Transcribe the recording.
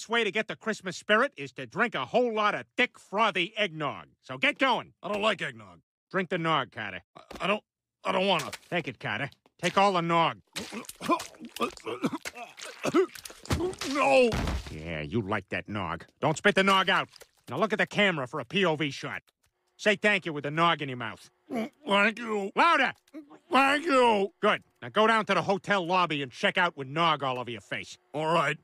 best way to get the Christmas spirit is to drink a whole lot of thick, frothy eggnog. So get going. I don't like eggnog. Drink the nog, Carter. I, I don't. I don't wanna. Take it, Carter. Take all the nog. no. Yeah, you like that nog. Don't spit the nog out. Now look at the camera for a POV shot. Say thank you with the nog in your mouth. Thank you. Louder! Thank you. Good. Now go down to the hotel lobby and check out with nog all over your face. All right.